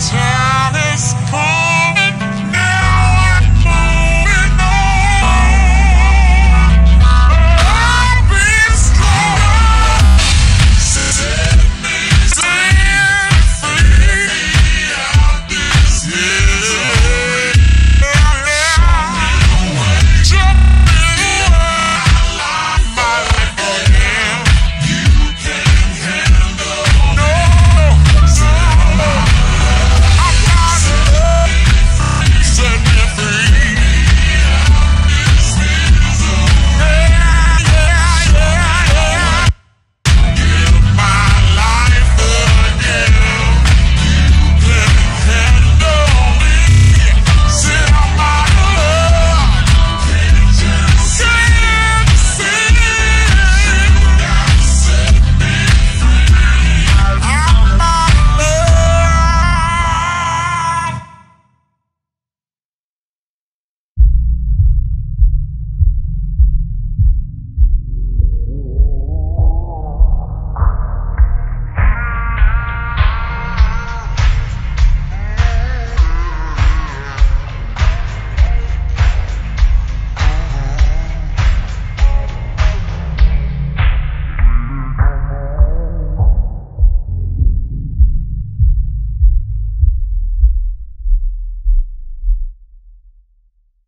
town.